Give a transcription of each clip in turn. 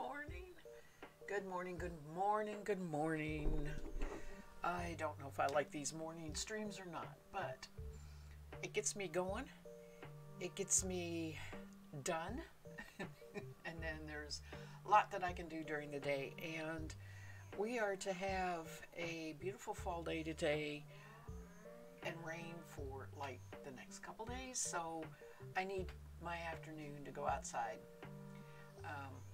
morning. Good morning, good morning, good morning. I don't know if I like these morning streams or not, but it gets me going. It gets me done. and then there's a lot that I can do during the day. And we are to have a beautiful fall day today and rain for like the next couple days. So I need my afternoon to go outside.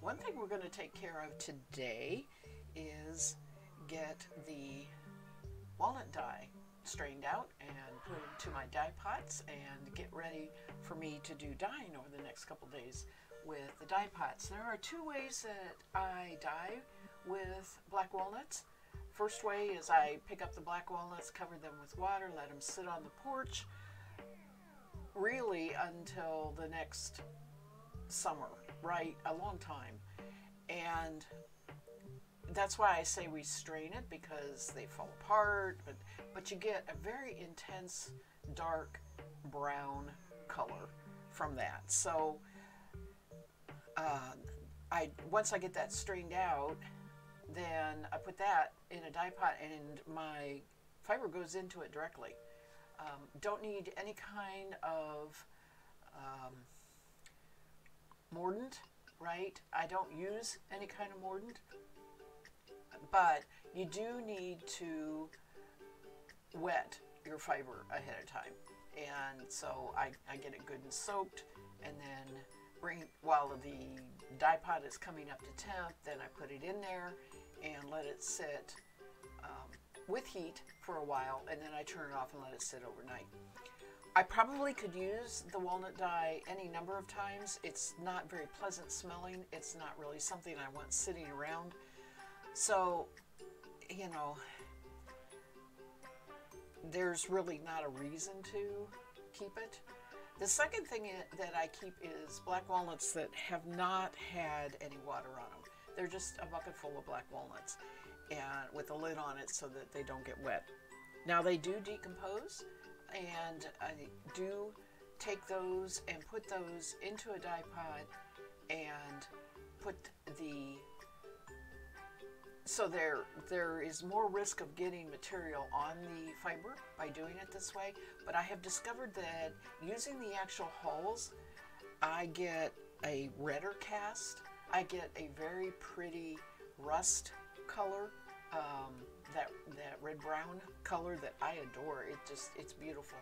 One thing we're going to take care of today is get the walnut dye strained out and put into my dye pots and get ready for me to do dyeing over the next couple days with the dye pots. There are two ways that I dye with black walnuts. First way is I pick up the black walnuts, cover them with water, let them sit on the porch really until the next summer, right? A long time. And that's why I say we strain it because they fall apart, but but you get a very intense dark brown color from that. So uh, I once I get that strained out, then I put that in a dye pot and my fiber goes into it directly. Um, don't need any kind of um, mordant, right? I don't use any kind of mordant, but you do need to wet your fiber ahead of time. And so I, I get it good and soaked and then bring, while the dye pot is coming up to temp, then I put it in there and let it sit um, with heat for a while and then I turn it off and let it sit overnight. I probably could use the walnut dye any number of times. It's not very pleasant smelling. It's not really something I want sitting around. So, you know, there's really not a reason to keep it. The second thing that I keep is black walnuts that have not had any water on them. They're just a bucket full of black walnuts and with a lid on it so that they don't get wet. Now they do decompose and I do take those and put those into a dye pot and put the so there there is more risk of getting material on the fiber by doing it this way. But I have discovered that using the actual hulls I get a redder cast. I get a very pretty rust color um, that that red brown color that I adore. It just it's beautiful.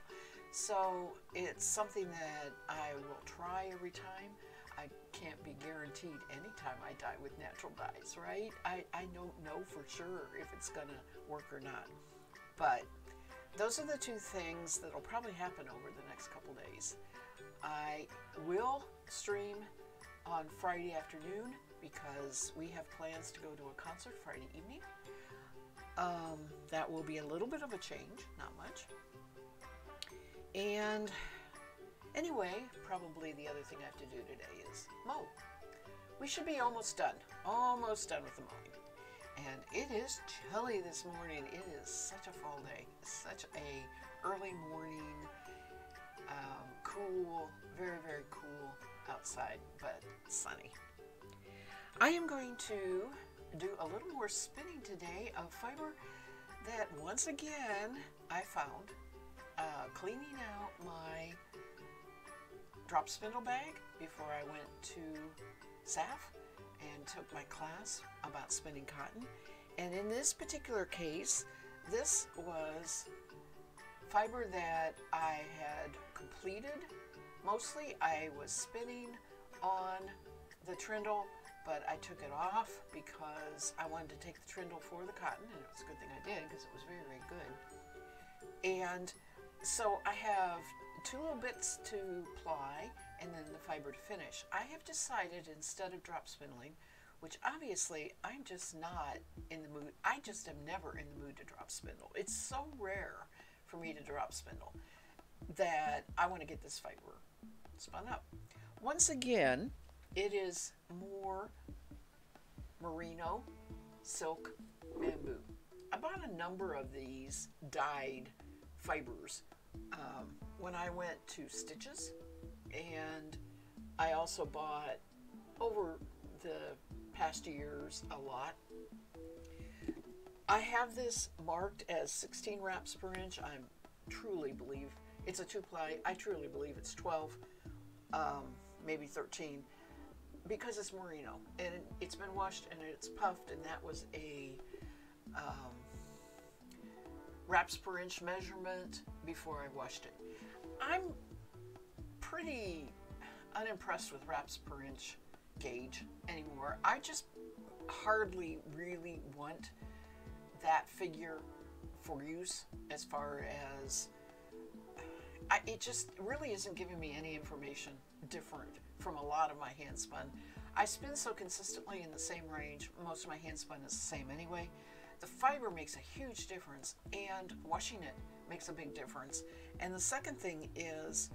So it's something that I will try every time. I can't be guaranteed anytime I dye with natural dyes, right? I, I don't know for sure if it's gonna work or not. But those are the two things that'll probably happen over the next couple days. I will stream on Friday afternoon because we have plans to go to a concert Friday evening. Um, that will be a little bit of a change, not much. And anyway, probably the other thing I have to do today is mow. We should be almost done, almost done with the mowing. And it is chilly this morning. It is such a fall day, such a early morning, um, cool, very, very cool outside, but sunny. I am going to do a little more spinning today of fiber that once again I found uh, cleaning out my drop spindle bag before I went to SAF and took my class about spinning cotton. And in this particular case, this was fiber that I had completed. Mostly I was spinning on the trindle but I took it off because I wanted to take the trindle for the cotton, and it was a good thing I did because it was very, very good. And so I have two little bits to ply and then the fiber to finish. I have decided instead of drop spindling, which obviously I'm just not in the mood, I just am never in the mood to drop spindle. It's so rare for me to drop spindle that I want to get this fiber spun up. Once again, it is more merino silk bamboo. I bought a number of these dyed fibers um, when I went to Stitches, and I also bought over the past years a lot. I have this marked as 16 wraps per inch. I truly believe it's a two ply. I truly believe it's 12, um, maybe 13, because it's merino and it's been washed and it's puffed, and that was a um, wraps per inch measurement before I washed it. I'm pretty unimpressed with wraps per inch gauge anymore. I just hardly really want that figure for use as far as I, it just really isn't giving me any information different from a lot of my hand spun. I spin so consistently in the same range, most of my hand spun is the same anyway. The fiber makes a huge difference and washing it makes a big difference. And the second thing is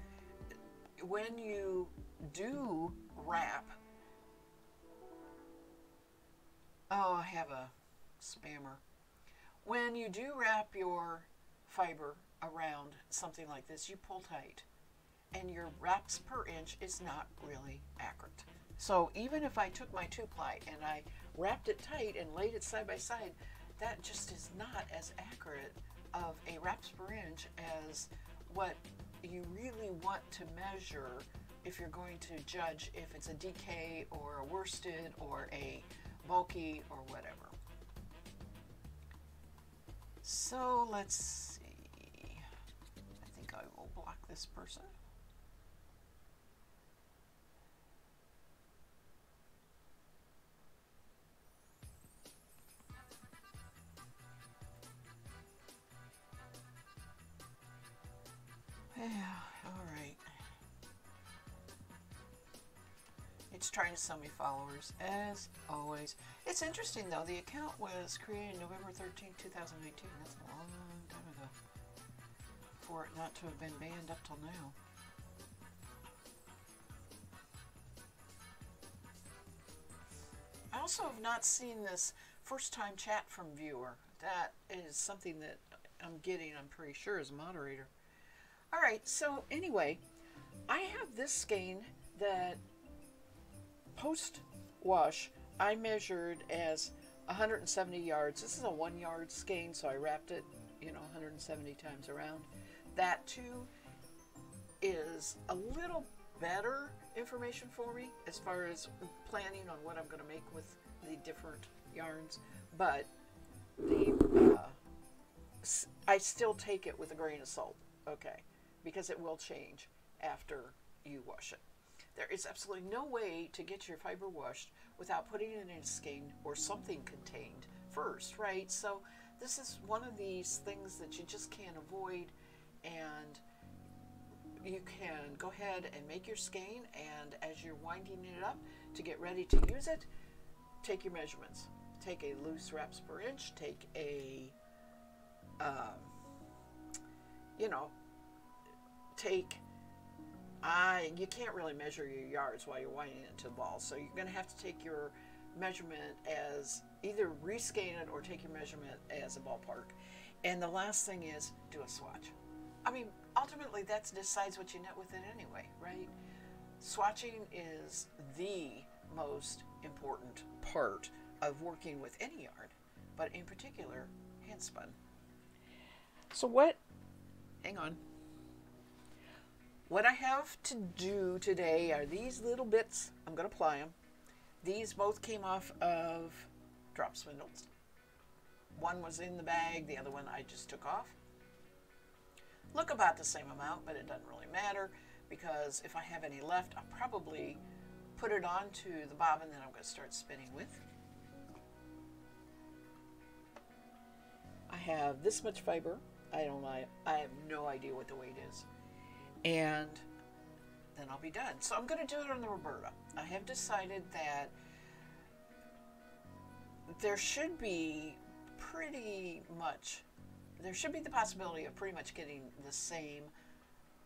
when you do wrap, oh, I have a spammer. When you do wrap your fiber around something like this, you pull tight and your wraps per inch is not really accurate. So even if I took my two ply and I wrapped it tight and laid it side by side, that just is not as accurate of a wraps per inch as what you really want to measure if you're going to judge if it's a DK or a worsted or a bulky or whatever. So let's see. I think I will block this person. Yeah, all right. It's trying to sell me followers, as always. It's interesting, though. The account was created November 13, 2018. That's a long time ago. For it not to have been banned up till now. I also have not seen this first time chat from viewer. That is something that I'm getting, I'm pretty sure, as a moderator. All right, so anyway, I have this skein that post wash I measured as 170 yards. This is a one yard skein, so I wrapped it, you know, 170 times around. That too is a little better information for me as far as planning on what I'm going to make with the different yarns, but the uh, I still take it with a grain of salt. Okay because it will change after you wash it. There is absolutely no way to get your fiber washed without putting it in a skein or something contained first, right? So this is one of these things that you just can't avoid and you can go ahead and make your skein and as you're winding it up to get ready to use it, take your measurements. Take a loose wraps per inch, take a, um, you know, take I you can't really measure your yards while you're winding it to the ball. So you're going to have to take your measurement as either rescan it or take your measurement as a ballpark. And the last thing is do a swatch. I mean, ultimately that decides what you net with it anyway, right? Swatching is the most important part of working with any yard, but in particular, hand spun. So what, hang on, what I have to do today are these little bits. I'm going to apply them. These both came off of drop spindles. One was in the bag, the other one I just took off. Look about the same amount, but it doesn't really matter because if I have any left, I'll probably put it onto the bobbin that I'm going to start spinning with. I have this much fiber. I don't know. I have no idea what the weight is and then I'll be done. So I'm going to do it on the Roberta. I have decided that there should be pretty much, there should be the possibility of pretty much getting the same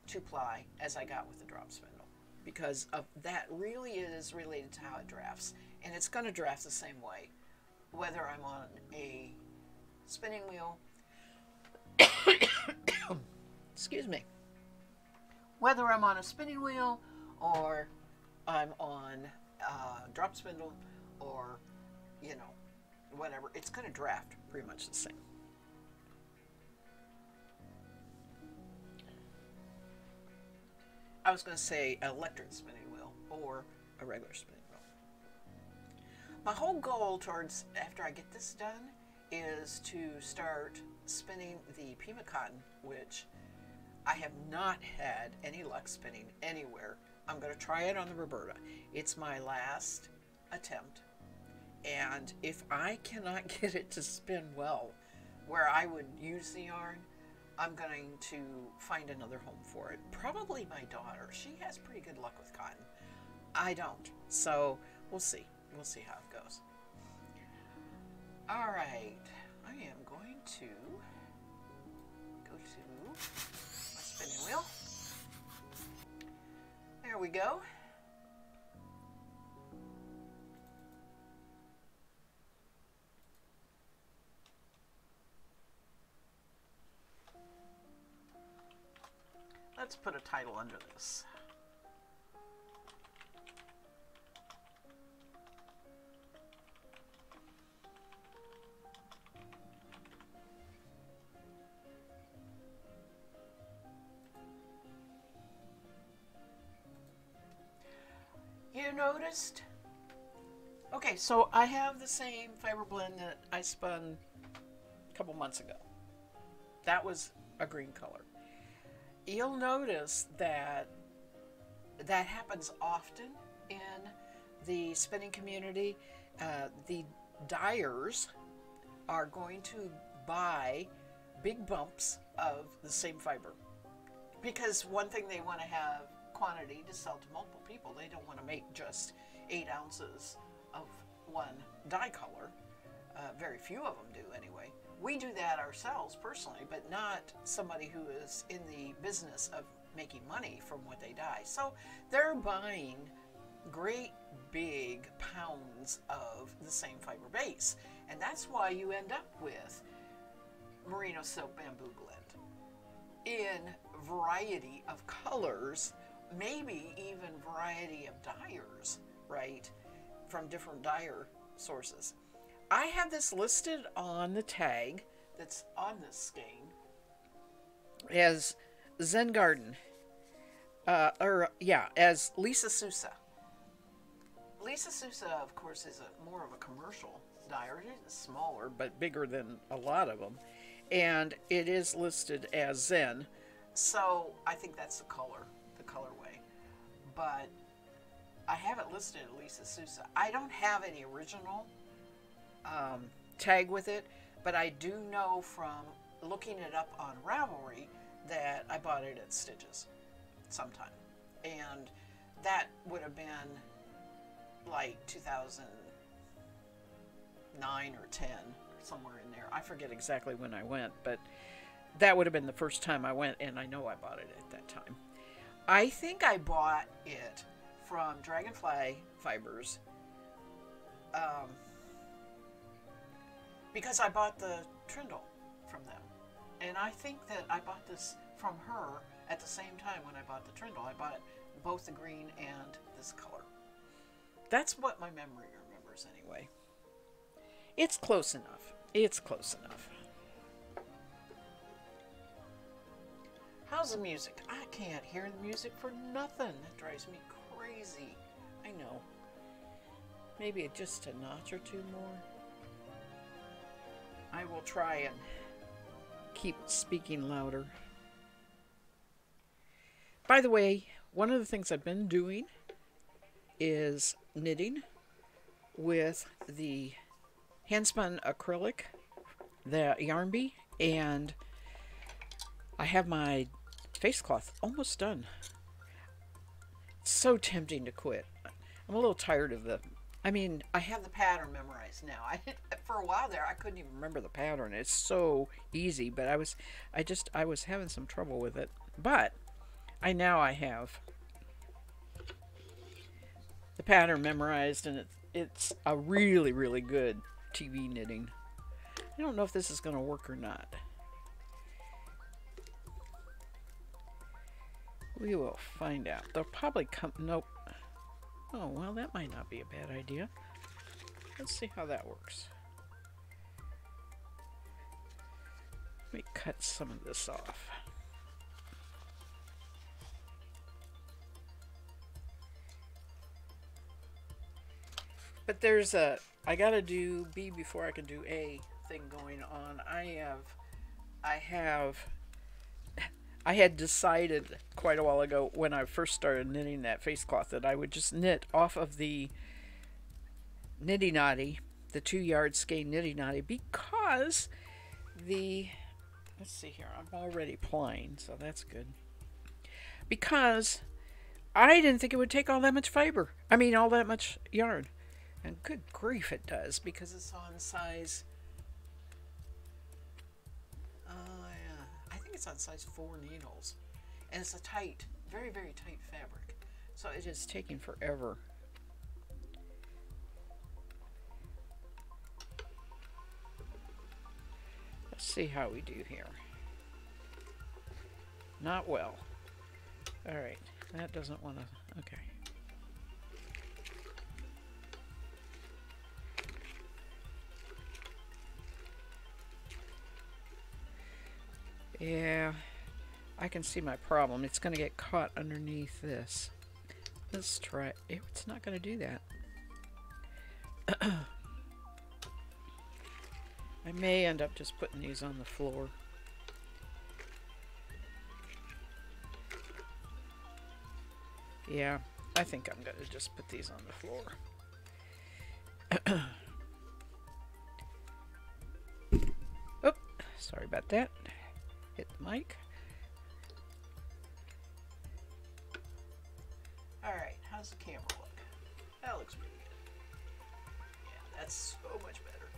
two ply as I got with the drop spindle because of that really is related to how it drafts and it's going to draft the same way whether I'm on a spinning wheel excuse me whether I'm on a spinning wheel or I'm on a drop spindle or, you know, whatever. It's going to draft pretty much the same. I was going to say electric spinning wheel or a regular spinning wheel. My whole goal towards after I get this done is to start spinning the Pima cotton, which I have not had any luck spinning anywhere. I'm going to try it on the Roberta. It's my last attempt. And if I cannot get it to spin well where I would use the yarn, I'm going to find another home for it. Probably my daughter. She has pretty good luck with cotton. I don't. So we'll see. We'll see how it goes. All right. I am going to go to spinning wheel. There we go. Let's put a title under this. You noticed? Okay, so I have the same fiber blend that I spun a couple months ago. That was a green color you'll notice that that happens often in the spinning community. Uh, the dyers are going to buy big bumps of the same fiber because one thing they want to have quantity to sell to multiple people. They don't want to make just eight ounces of one dye color. Uh, very few of them do anyway. We do that ourselves personally, but not somebody who is in the business of making money from what they dye. So they're buying great big pounds of the same fiber base. And that's why you end up with merino silk bamboo blend in variety of colors, maybe even variety of dyers, right? From different dyer sources. I have this listed on the tag that's on this skein as Zen Garden. Uh, or, yeah, as Lisa Souza. Lisa Souza, of course, is a, more of a commercial dyer. It is smaller, but bigger than a lot of them. And it is listed as Zen. So I think that's the color. But I have it listed at Lisa Souza. I don't have any original um, tag with it, but I do know from looking it up on Ravelry that I bought it at Stitches sometime. And that would have been like 2009 or 10, somewhere in there. I forget exactly when I went, but that would have been the first time I went, and I know I bought it at that time. I think I bought it from Dragonfly Fibers. Um, because I bought the Trindle from them. And I think that I bought this from her at the same time when I bought the Trindle. I bought both the green and this color. That's what my memory remembers anyway. It's close enough. It's close enough. How's the music? I can't hear the music for nothing. That drives me crazy. I know. Maybe just a notch or two more. I will try and keep speaking louder. By the way, one of the things I've been doing is knitting with the handspun acrylic, the Yarn Bee, and I have my face cloth almost done. So tempting to quit. I'm a little tired of the I mean, I have the pattern memorized now. I for a while there I couldn't even remember the pattern. It's so easy, but I was I just I was having some trouble with it. But I now I have the pattern memorized and it's it's a really really good TV knitting. I don't know if this is going to work or not. We will find out. They'll probably come nope. Oh, well, that might not be a bad idea. let's see how that works. Let me cut some of this off. But there's a, I gotta do B before I can do A thing going on. I have, I have, I had decided quite a while ago when I first started knitting that face cloth that I would just knit off of the Niddy Noddy, the two yard skein Niddy Noddy, because the, let's see here, I'm already plying, so that's good. Because I didn't think it would take all that much fiber. I mean, all that much yarn. And good grief, it does because it's on size. Think it's on size four needles, and it's a tight, very very tight fabric. So it is taking forever. Let's see how we do here. Not well. All right, that doesn't want to. Okay. Yeah, I can see my problem. It's going to get caught underneath this. Let's try. It's not going to do that. I may end up just putting these on the floor. Yeah, I think I'm going to just put these on the floor. oh, sorry about that mic. Alright, how's the camera look? That looks pretty good. Yeah, that's so much better.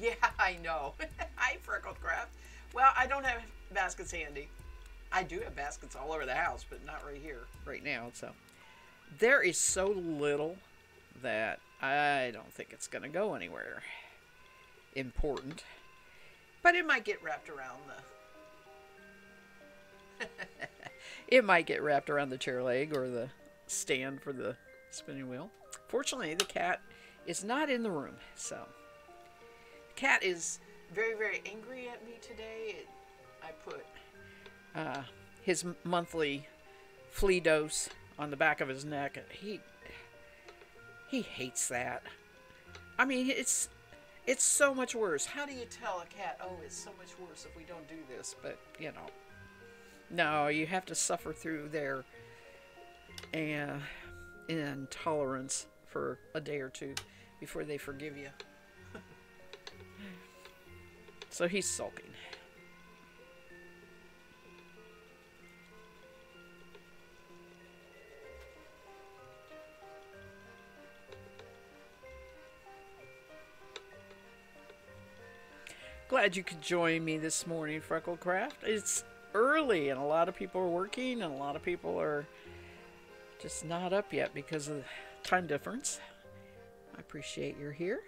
Yeah, I know. Hi, Freckled Craft. Well, I don't have baskets handy. I do have baskets all over the house, but not right here, right now. So there is so little that I don't think it's going to go anywhere important. But it might get wrapped around the. it might get wrapped around the chair leg or the stand for the spinning wheel. Fortunately, the cat is not in the room, so. The cat is very, very angry at me today. I put uh, his monthly flea dose on the back of his neck. He he hates that. I mean, it's it's so much worse. How do you tell a cat, oh, it's so much worse if we don't do this? But, you know, no, you have to suffer through their uh, intolerance for a day or two before they forgive you. so he's sulking. Glad you could join me this morning, Frecklecraft. It's early and a lot of people are working and a lot of people are just not up yet because of the time difference. I appreciate you're here.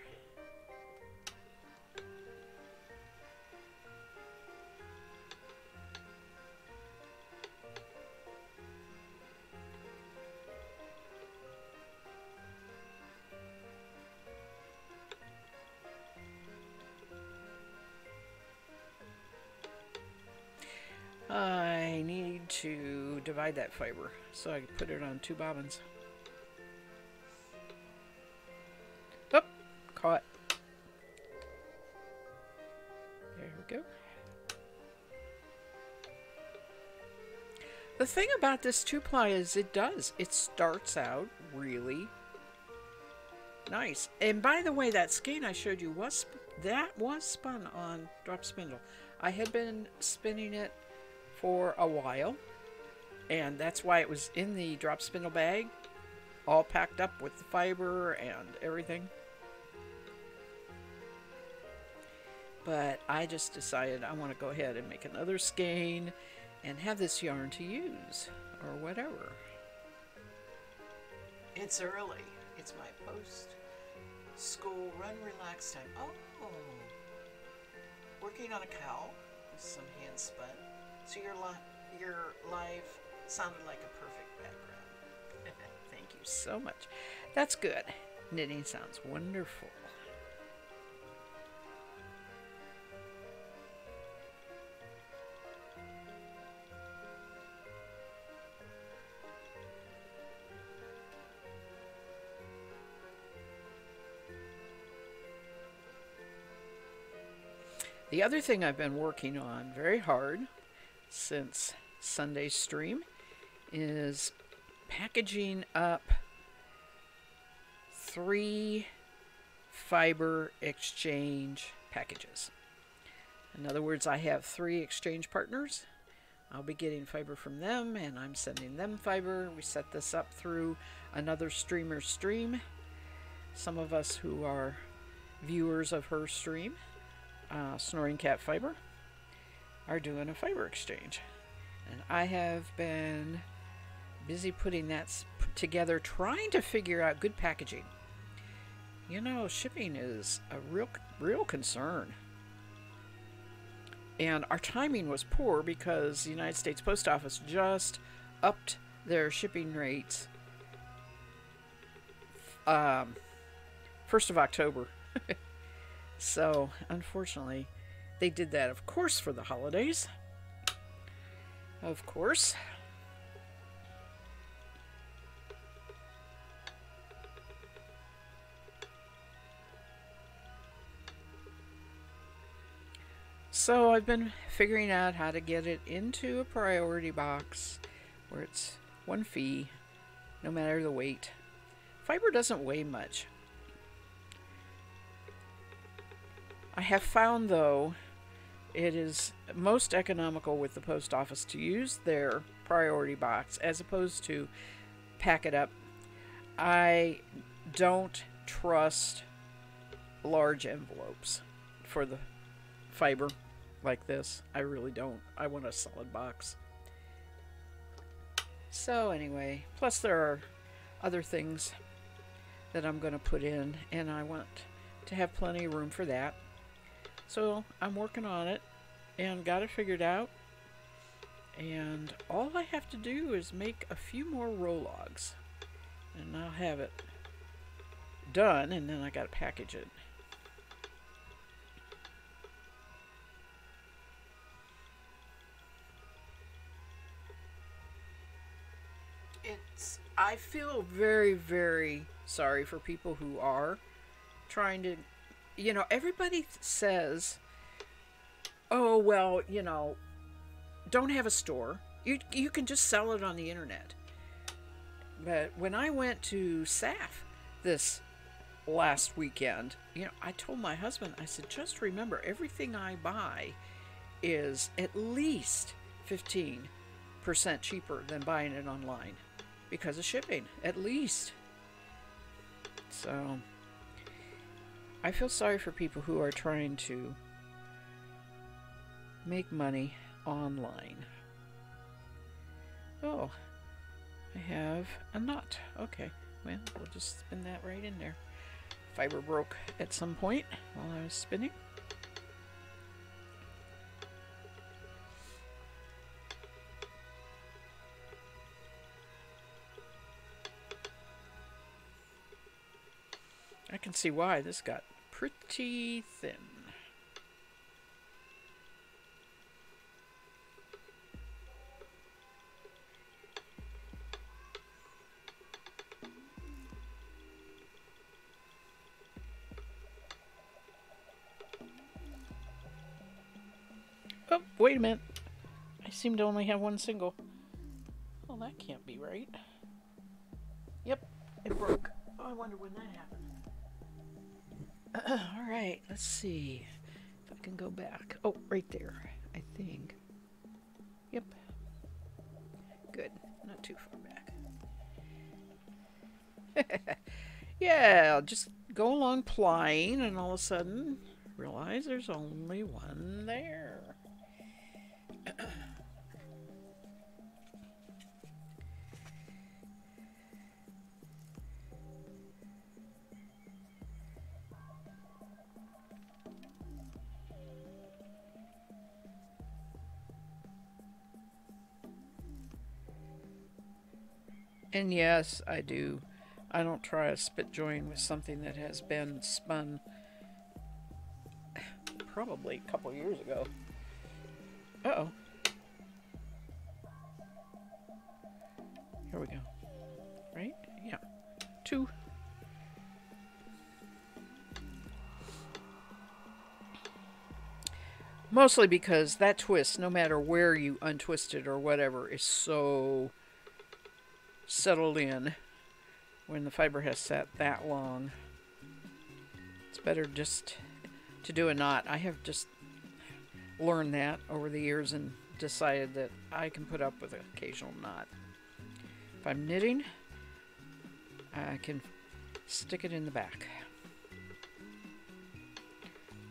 That fiber so I can put it on two bobbins. Oh, caught. There we go. The thing about this two ply is it does. It starts out really nice. And by the way, that skein I showed you was that was spun on drop spindle. I had been spinning it for a while and that's why it was in the drop spindle bag, all packed up with the fiber and everything. But I just decided I want to go ahead and make another skein and have this yarn to use or whatever. It's early. It's my post school run relax time. Oh, working on a cow with some hand spun. So your li- your live sounded like a perfect background. Thank you so much. That's good. Knitting sounds wonderful. The other thing I've been working on very hard since Sunday's stream is packaging up three fiber exchange packages. In other words, I have three exchange partners. I'll be getting fiber from them and I'm sending them fiber. We set this up through another streamer stream. Some of us who are viewers of her stream uh, Snoring Cat Fiber are doing a fiber exchange. And I have been busy putting that together, trying to figure out good packaging. You know, shipping is a real, real concern. And our timing was poor because the United States Post Office just upped their shipping rates um, 1st of October. So, unfortunately, they did that, of course, for the holidays. Of course. So I've been figuring out how to get it into a priority box where it's one fee, no matter the weight. Fiber doesn't weigh much. I have found, though, it is most economical with the post office to use their priority box as opposed to pack it up. I don't trust large envelopes for the fiber like this. I really don't. I want a solid box. So, anyway, plus there are other things that I'm going to put in, and I want to have plenty of room for that. So I'm working on it and got it figured out. And all I have to do is make a few more rolags, And I'll have it done and then I got to package it. I feel very very sorry for people who are trying to you know, everybody says, "Oh, well, you know, don't have a store. You you can just sell it on the internet." But when I went to SAF this last weekend, you know, I told my husband, I said, "Just remember, everything I buy is at least 15% cheaper than buying it online because of shipping, at least." So, I feel sorry for people who are trying to make money online. Oh, I have a knot. Okay, well, we'll just spin that right in there. Fiber broke at some point while I was spinning. Can see why this got pretty thin. Oh, wait a minute. I seem to only have one single. Well, that can't be right. Yep, it broke. Oh, I wonder when that happened. All right, let's see if I can go back. Oh, right there, I think. Yep. Good, not too far back. yeah, I'll just go along plying and all of a sudden realize there's only one there. And yes, I do I don't try a spit join with something that has been spun probably a couple years ago. Uh oh. Here we go. Right? Yeah. Two. Mostly because that twist, no matter where you untwist it or whatever, is so settled in when the fiber has sat that long. It's better just to do a knot. I have just learned that over the years and decided that I can put up with an occasional knot. If I'm knitting, I can stick it in the back.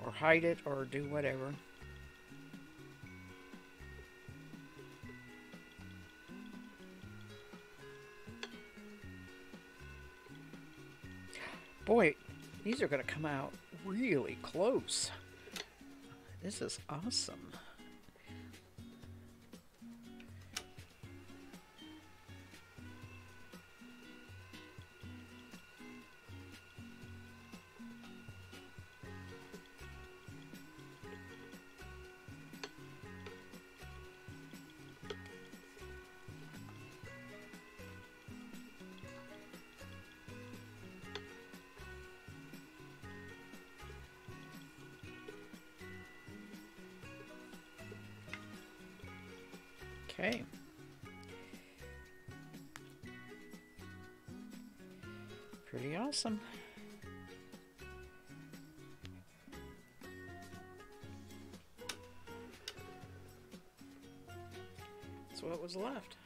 Or hide it or do whatever. Boy, these are going to come out really close. This is awesome. Awesome. That's what was left.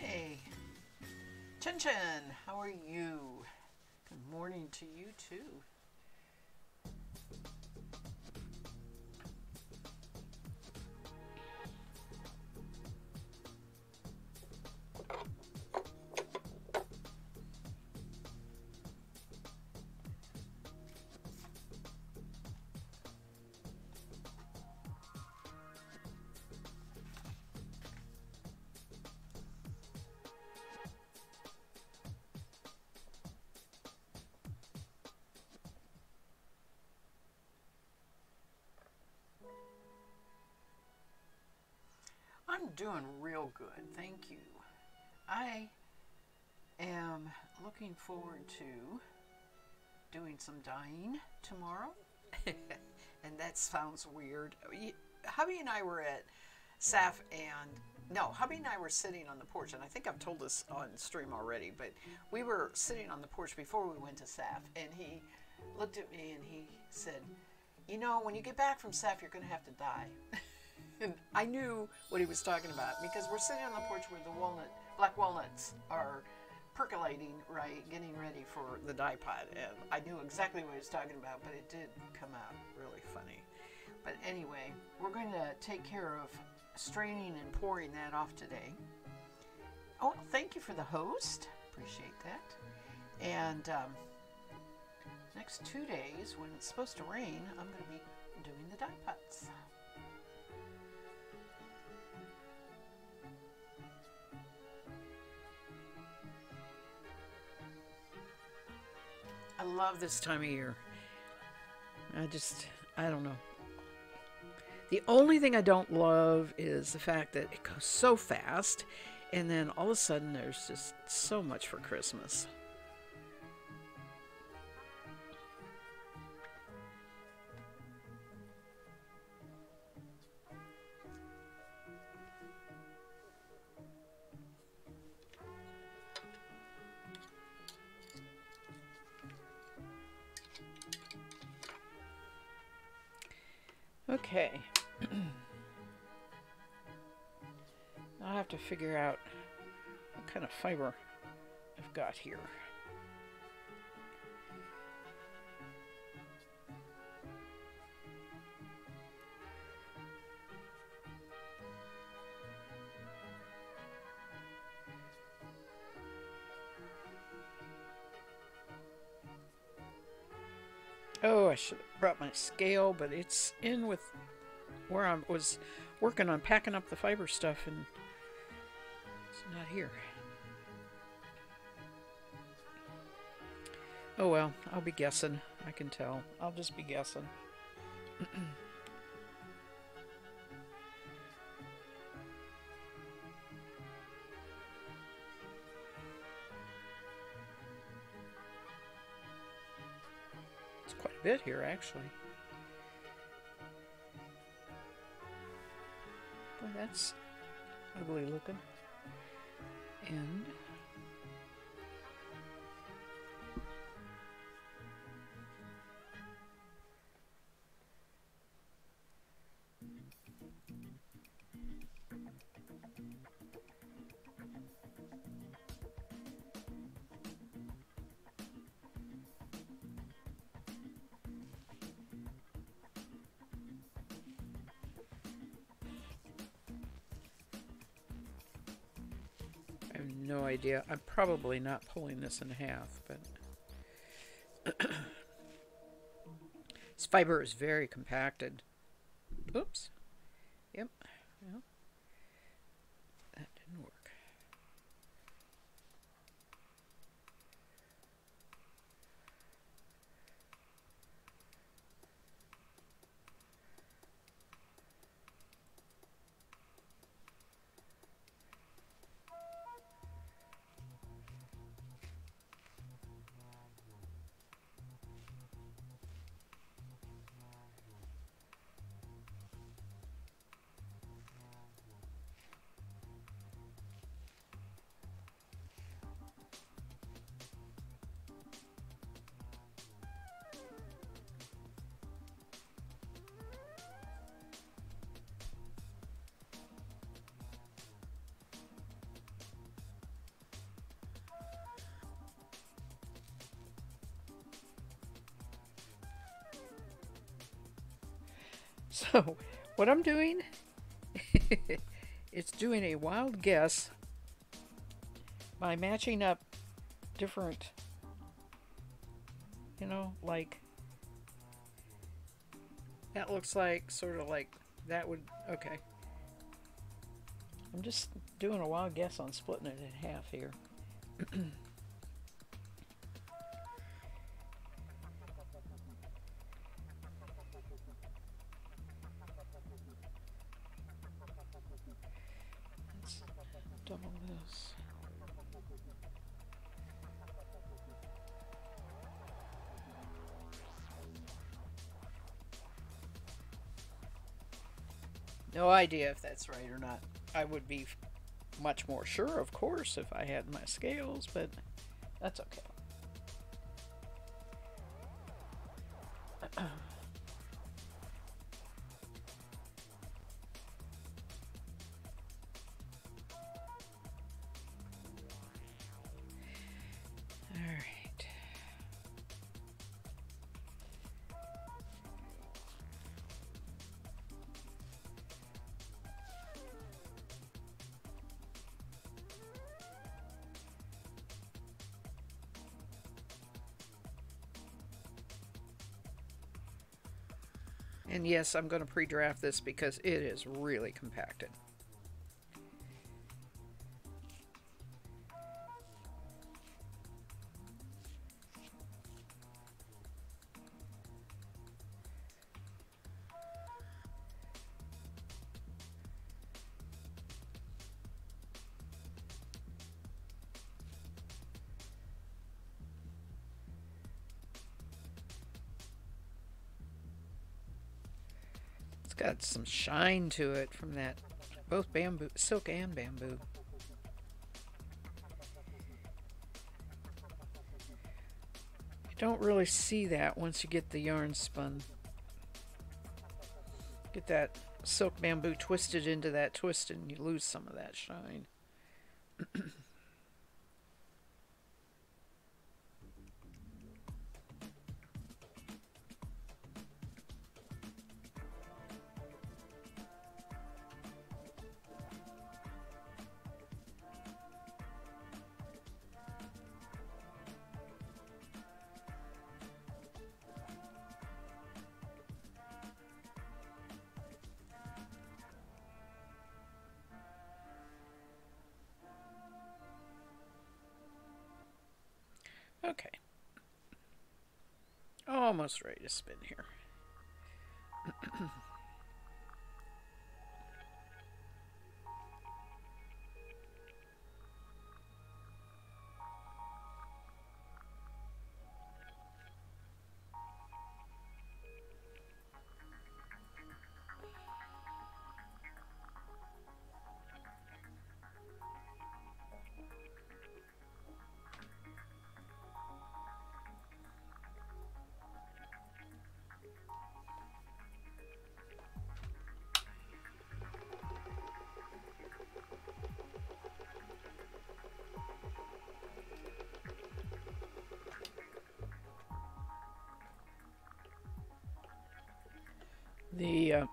Hi. Chen Chen, how are you? Good morning to you too. I'm doing real good, thank you. I am looking forward to doing some dyeing tomorrow. and that sounds weird. Hubby and I were at SAF and no, hubby and I were sitting on the porch, and I think I've told this on stream already, but we were sitting on the porch before we went to SAF, and he looked at me and he said, You know, when you get back from SAF, you're going to have to dye. and I knew what he was talking about because we're sitting on the porch where the walnut, black walnuts are percolating, right, getting ready for the dye pot. And I knew exactly what he was talking about, but it did come out really funny. But anyway, we're going to take care of straining and pouring that off today. Oh, thank you for the host. Appreciate that. And um, next two days, when it's supposed to rain, I'm going to be doing the dye pots. love this time of year. I just, I don't know. The only thing I don't love is the fact that it goes so fast, and then all of a sudden there's just so much for Christmas. Figure out what kind of fiber I've got here. Oh, I should have brought my scale, but it's in with where I was working on packing up the fiber stuff, and it's not here. Oh well, I'll be guessing. I can tell. I'll just be guessing. it's quite a bit here, actually. Boy, that's ugly looking. And idea. I'm probably not pulling this in half, but this fiber is very compacted. Oops. So, what I'm doing is doing a wild guess by matching up different you know, like that looks like sort of like that would okay. I'm just doing a wild guess on splitting it in half here. No idea if that's right or not. I would be much more sure, of course, if I had my scales, but that's okay. Yes, I'm going to pre-draft this because it is really compacted. Got some shine to it from that, both bamboo, silk and bamboo. You don't really see that once you get the yarn spun. Get that silk bamboo twisted into that twist and you lose some of that shine. Almost ready to spin here. The uh,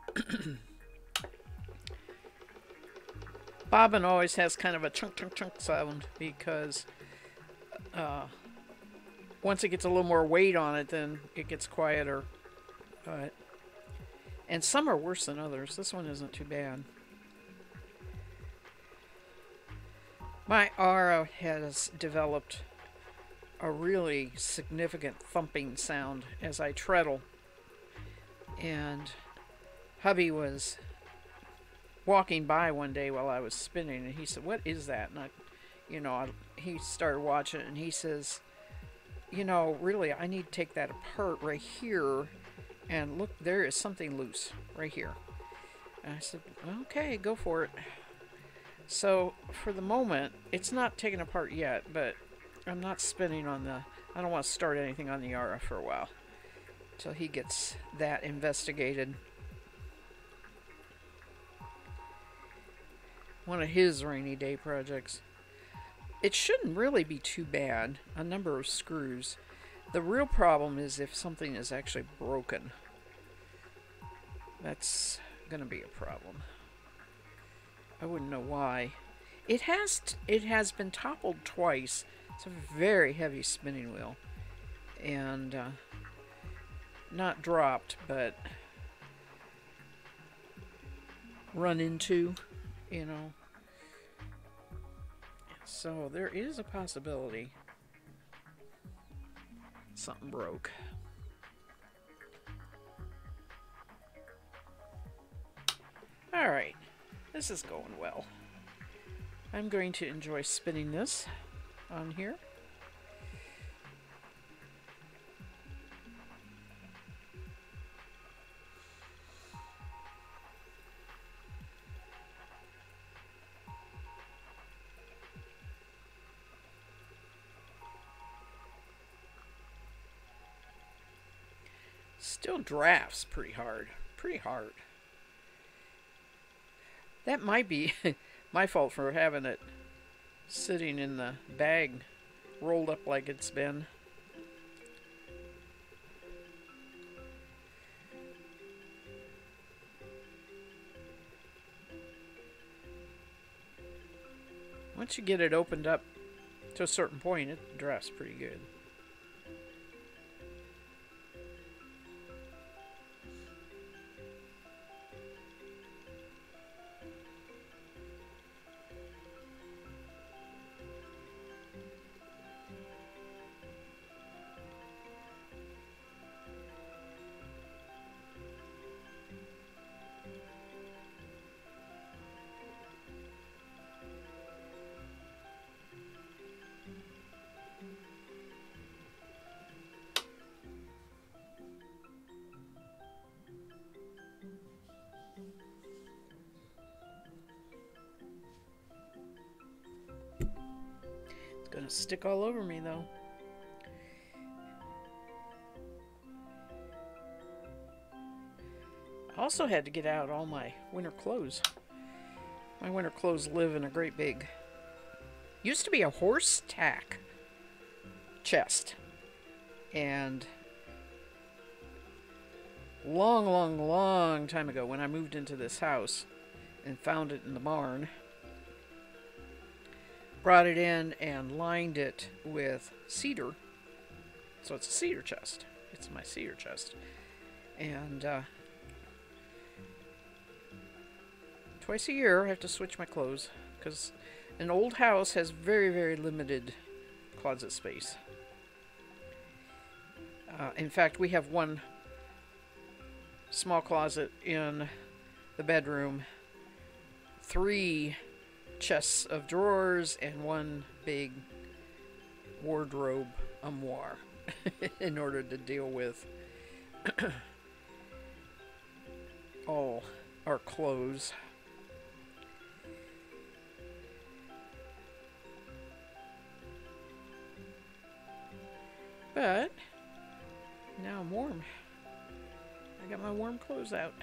bobbin always has kind of a chunk chunk chunk sound because uh, once it gets a little more weight on it, then it gets quieter. But and some are worse than others. This one isn't too bad. My Aura has developed a really significant thumping sound as I treadle. And hubby was walking by one day while I was spinning, and he said, "What is that?" And I, you know, I, he started watching, and he says, "You know, really, I need to take that apart right here, and look, there is something loose right here." And I said, "Okay, go for it." So for the moment, it's not taken apart yet, but I'm not spinning on the. I don't want to start anything on the Aura for a while, till he gets that investigated. One of his rainy day projects. It shouldn't really be too bad, a number of screws. The real problem is if something is actually broken. That's going to be a problem. I wouldn't know why. It has it has been toppled twice. It's a very heavy spinning wheel. And uh, not dropped, but run into you know. So there is a possibility something broke. Alright, this is going well. I'm going to enjoy spinning this on here. Still drafts pretty hard. Pretty hard. That might be my fault for having it sitting in the bag rolled up like it's been. Once you get it opened up to a certain point, it drafts pretty good. Stick all over me though. I also had to get out all my winter clothes. My winter clothes live in a great big. Used to be a horse tack chest. And long, long, long time ago when I moved into this house and found it in the barn, brought it in and lined it with cedar. So it's a cedar chest. It's my cedar chest. And uh, twice a year I have to switch my clothes because an old house has very, very limited closet space. Uh, in fact, we have one small closet in the bedroom, three chests of drawers, and one big wardrobe armoire in order to deal with all our clothes. But now I'm warm. I got my warm clothes out.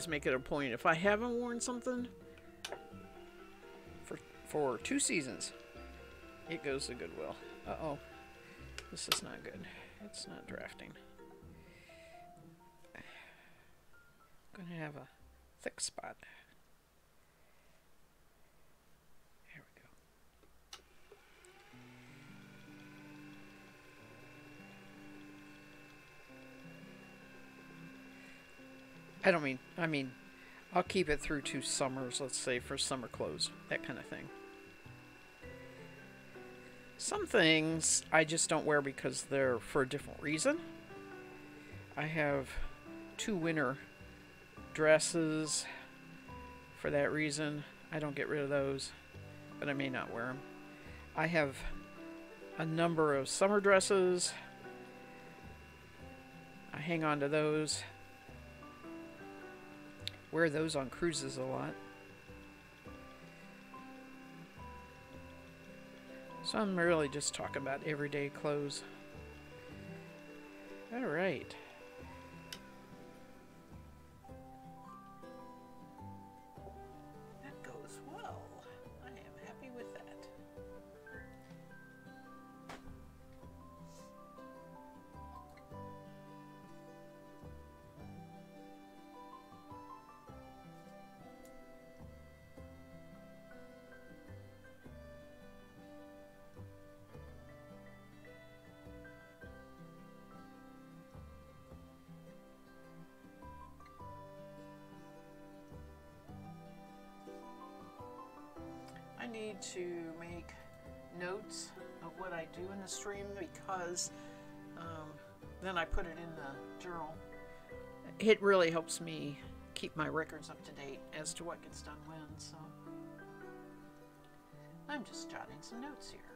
Always make it a point if I haven't worn something for for two seasons, it goes to Goodwill. Uh oh, this is not good. It's not drafting. gonna have a thick spot. I don't mean, I mean, I'll keep it through two summers, let's say, for summer clothes, that kind of thing. Some things I just don't wear because they're for a different reason. I have two winter dresses for that reason. I don't get rid of those, but I may not wear them. I have a number of summer dresses. I hang on to those. Wear those on cruises a lot. So I'm really just talking about everyday clothes. All need to make notes of what I do in the stream because um, then I put it in the journal. It really helps me keep my records up to date as to what gets done when, so I'm just jotting some notes here.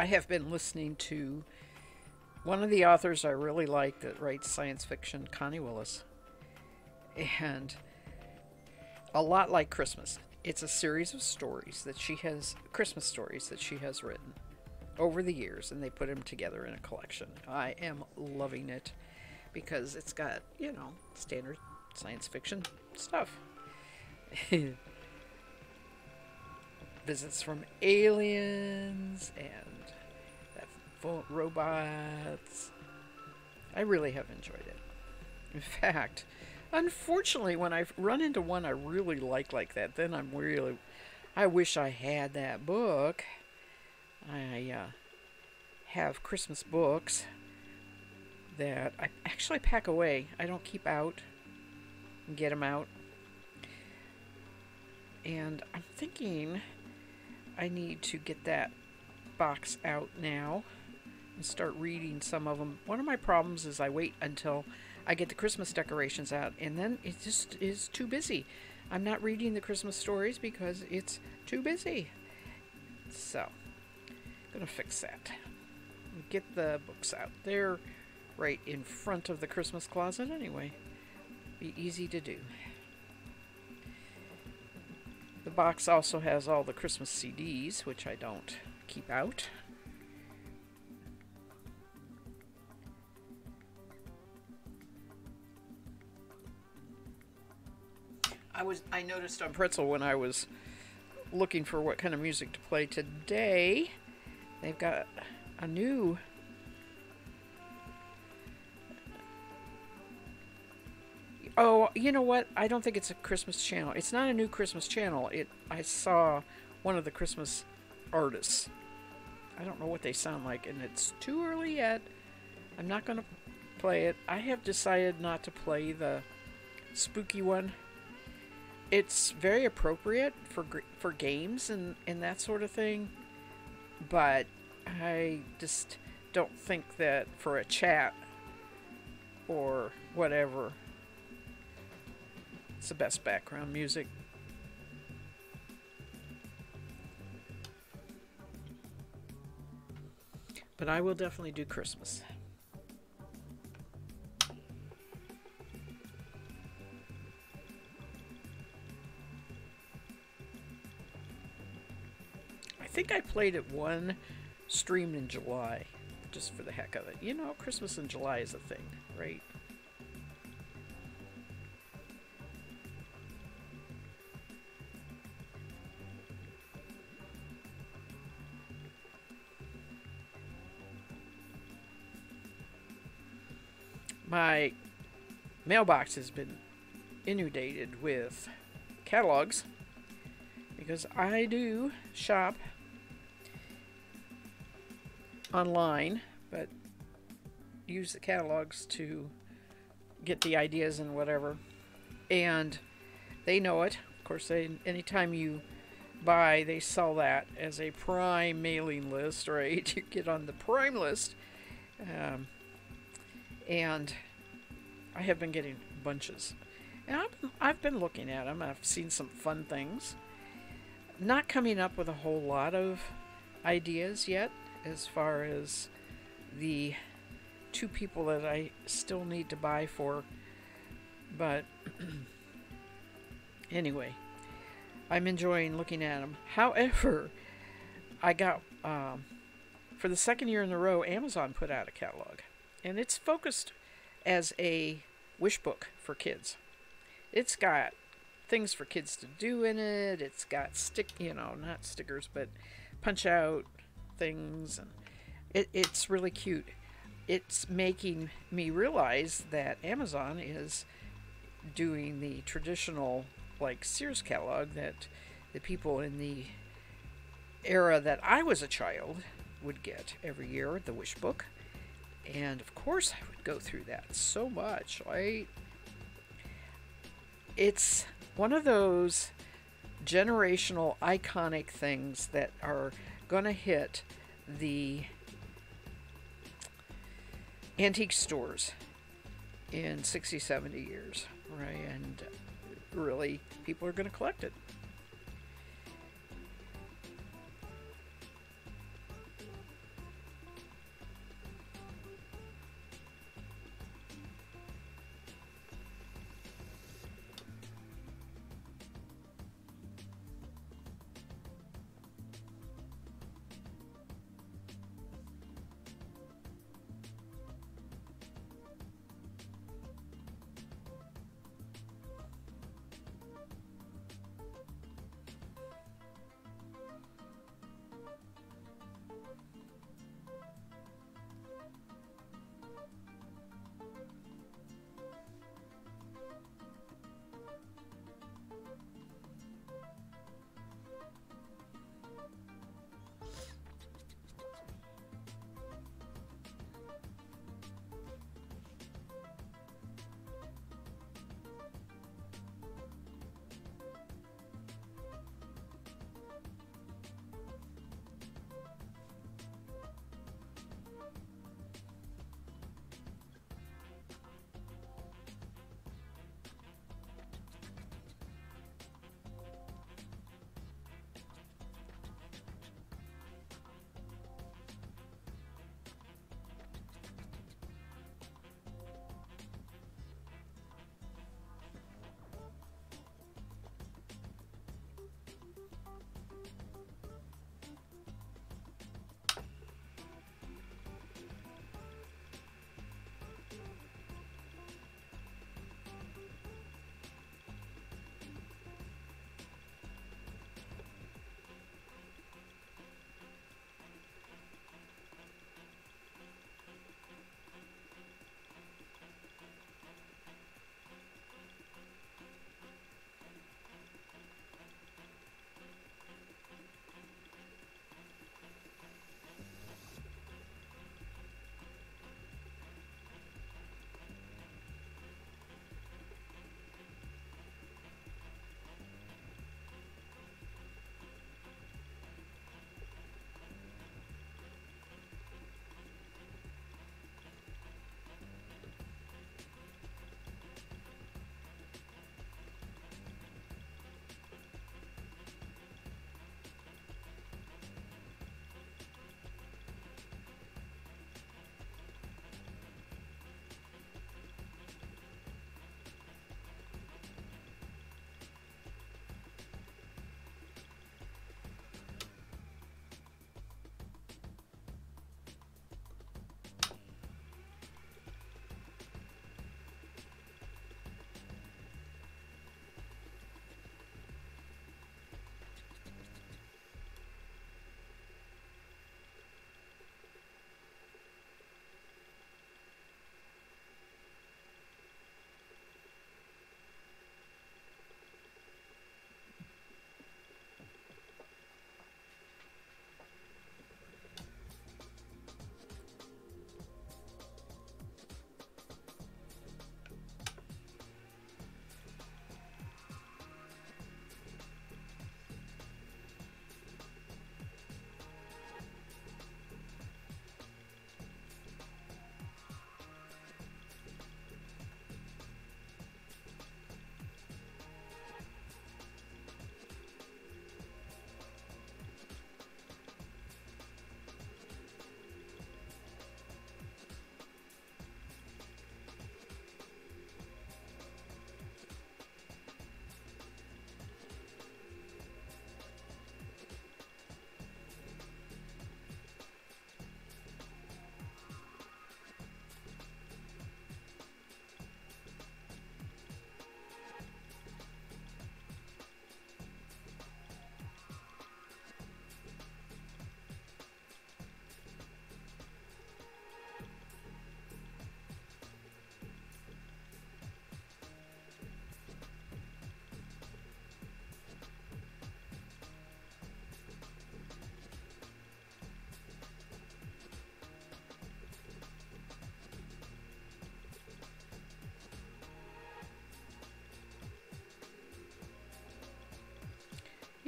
I have been listening to one of the authors I really like that writes science fiction, Connie Willis. And a lot like Christmas, it's a series of stories that she has, Christmas stories that she has written over the years, and they put them together in a collection. I am loving it because it's got, you know, standard science fiction stuff. Visits from aliens and robots. I really have enjoyed it. In fact, unfortunately, when I run into one I really like like that, then I'm really. I wish I had that book. I uh, have Christmas books that I actually pack away. I don't keep out and get them out. And I'm thinking I need to get that box out now and start reading some of them. One of my problems is I wait until I get the Christmas decorations out, and then it just is too busy. I'm not reading the Christmas stories because it's too busy. So, gonna fix that. Get the books out. They're right in front of the Christmas closet anyway. Be easy to do. The box also has all the Christmas CDs, which I don't keep out. I was I noticed on Pretzel when I was looking for what kind of music to play today. They've got a new Oh, you know what? I don't think it's a Christmas channel. It's not a new Christmas channel. It I saw one of the Christmas artists. I don't know what they sound like and it's too early yet. I'm not going to play it. I have decided not to play the spooky one. It's very appropriate for for games and and that sort of thing. But I just don't think that for a chat or whatever it's the best background music. But I will definitely do Christmas. Think I played it one stream in July, just for the heck of it. You know, Christmas in July is a thing, right? my mailbox has been inundated with catalogs because I do shop online, but use the catalogs to get the ideas and whatever. And they know it. Of course, they anytime you buy, they sell that as a prime mailing list, right? You get on the prime list. Um, and I have been getting bunches. And I've, I've been looking at them. I've seen some fun things. Not coming up with a whole lot of ideas yet as far as the two people that I still need to buy for. But anyway, I'm enjoying looking at them. However, I got, um, for the second year in a row, Amazon put out a catalog and it's focused as a wish book for kids. It's got things for kids to do in it. It's got stick, you know, not stickers, but punch out things, and it, it's really cute. It's making me realize that Amazon is doing the traditional like Sears catalog that the people in the era that I was a child would get every year, the wish book. And of course, I would go through that so much, right? It's one of those generational iconic things that are going to hit the antique stores in 60, 70 years, right? And really, people are going to collect it. Thank you.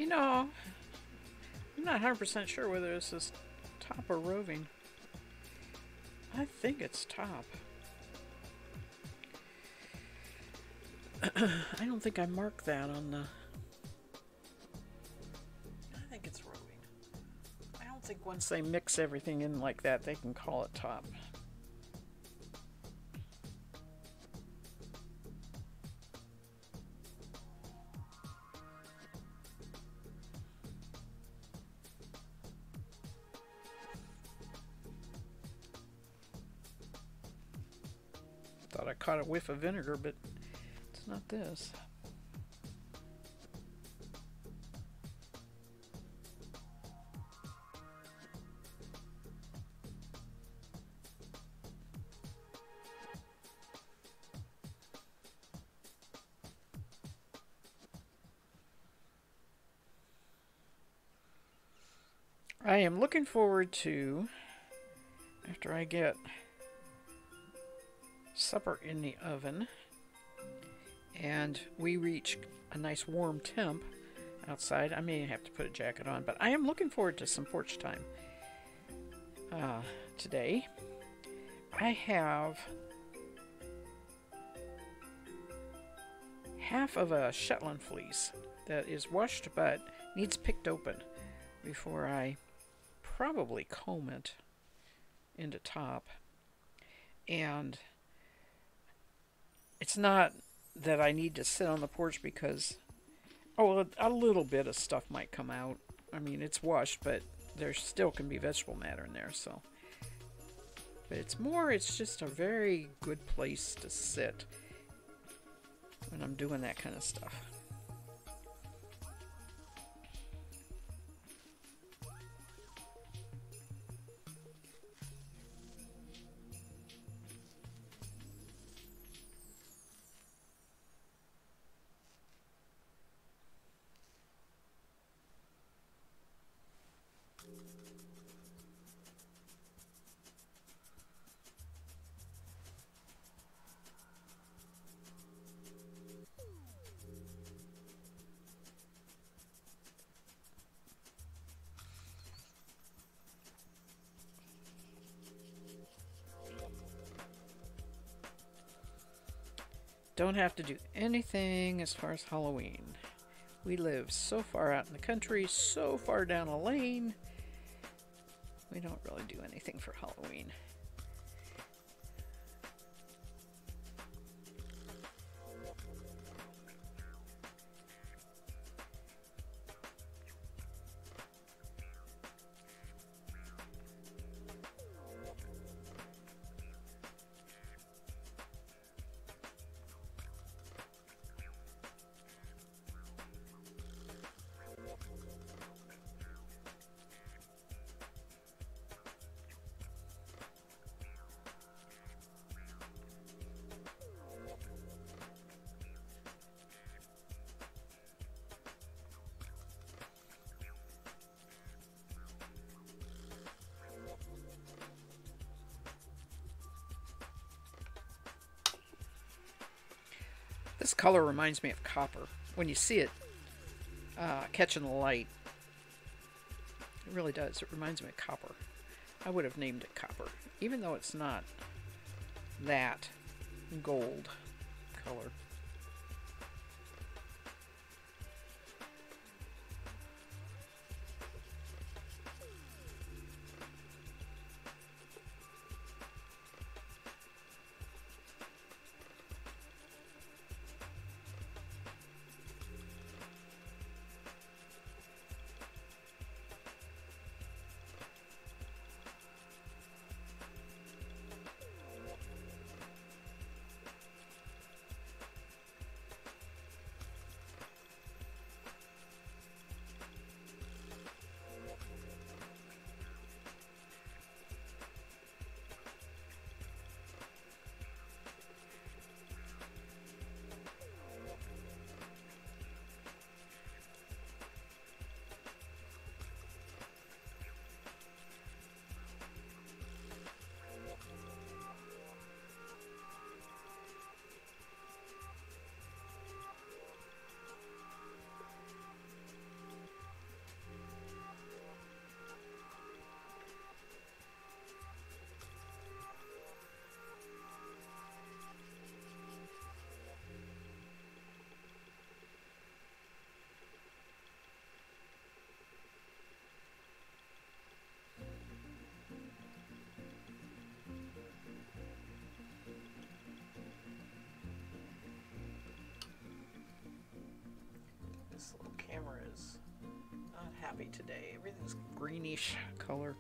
You know, I'm not 100% sure whether this is top or roving. I think it's top. I don't think I marked that on the. I think it's roving. I don't think once they mix everything in like that, they can call it top. Of vinegar, but it's not this. I am looking forward to after I get supper in the oven and we reach a nice warm temp outside. I may have to put a jacket on, but I am looking forward to some porch time uh, today. I have half of a Shetland fleece that is washed but needs picked open before I probably comb it into top. And it's not that I need to sit on the porch because, oh, a, a little bit of stuff might come out. I mean, it's washed, but there still can be vegetable matter in there, so. But it's more, it's just a very good place to sit when I'm doing that kind of stuff. Have to do anything as far as Halloween. We live so far out in the country, so far down a lane. We don't really do anything for Halloween. Color reminds me of copper. When you see it uh, catching the light, it really does. It reminds me of copper. I would have named it copper, even though it's not that gold color. Today. Everything's greenish color.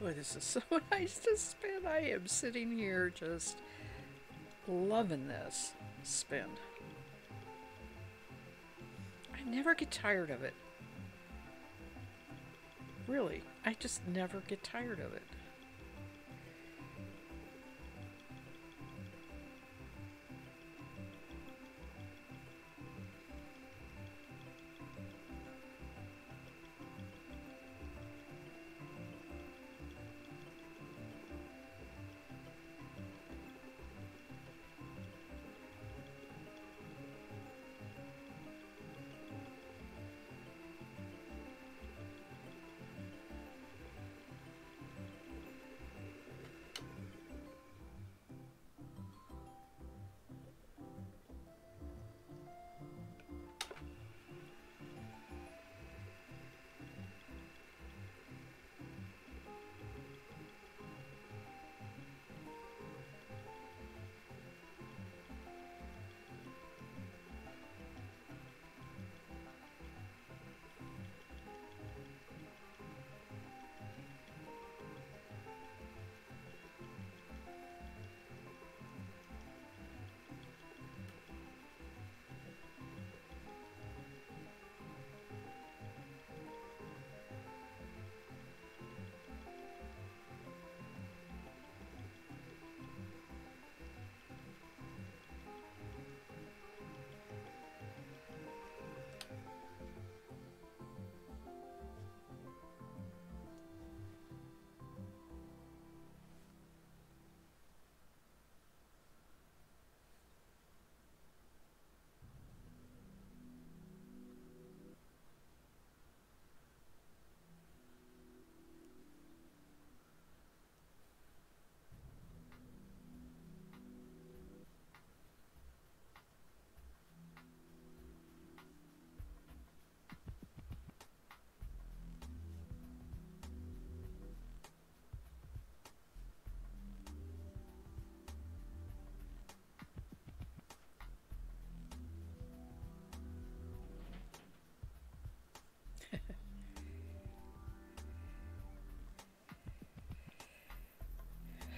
Boy, this is so nice to spin. I am sitting here just loving this spin. I never get tired of it. Really, I just never get tired of it.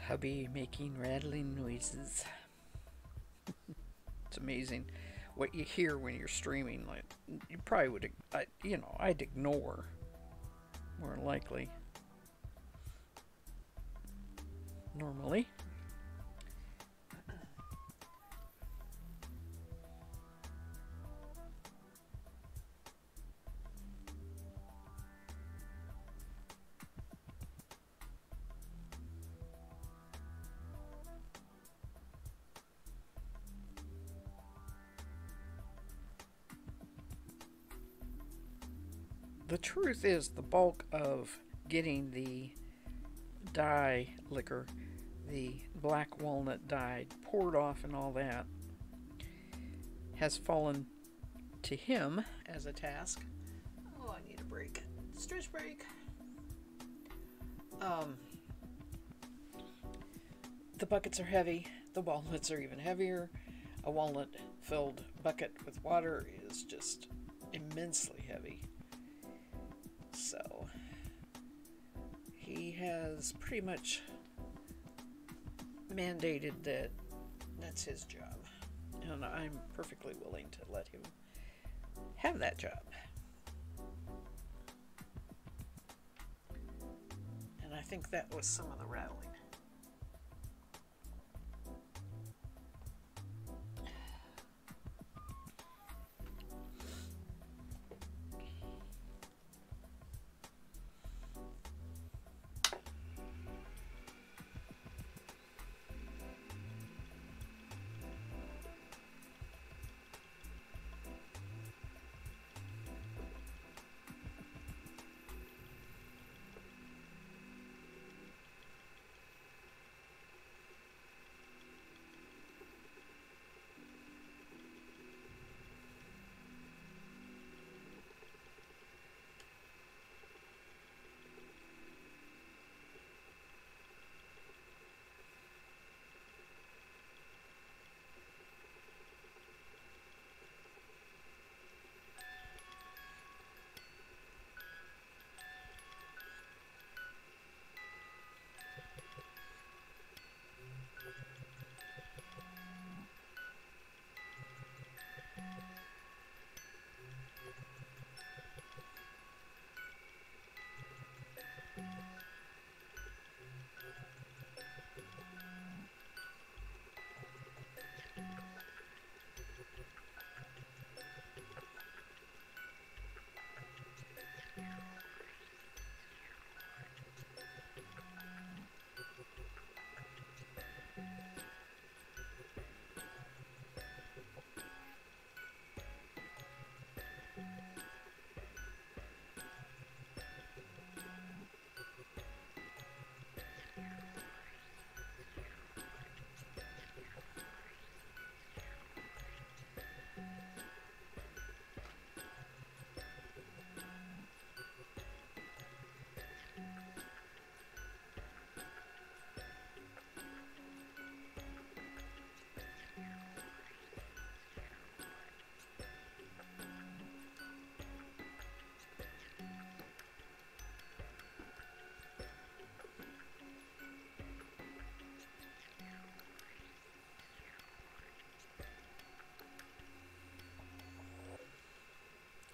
Hubby making rattling noises. it's amazing what you hear when you're streaming. Like you probably would, I, you know, I'd ignore more likely. Normally. The truth is, the bulk of getting the dye liquor, the black walnut dye, poured off and all that, has fallen to him as a task. Oh, I need a break. Stretch break. Um, the buckets are heavy, the walnuts are even heavier. A walnut filled bucket with water is just immensely heavy. So he has pretty much mandated that that's his job. And I'm perfectly willing to let him have that job. And I think that was some of the rattling.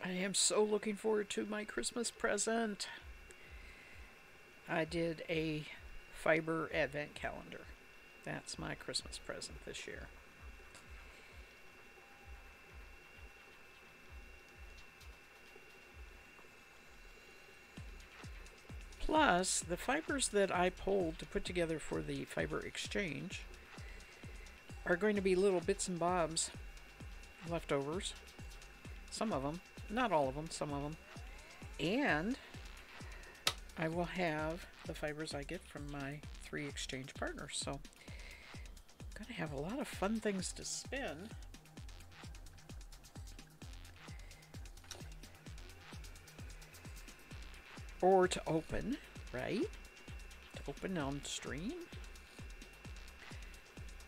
I am so looking forward to my Christmas present. I did a fiber advent calendar. That's my Christmas present this year. Plus, the fibers that I pulled to put together for the fiber exchange are going to be little bits and bobs leftovers. Some of them not all of them, some of them. And I will have the fibers I get from my three exchange partners. So I'm going to have a lot of fun things to spin. Or to open, right? To open on stream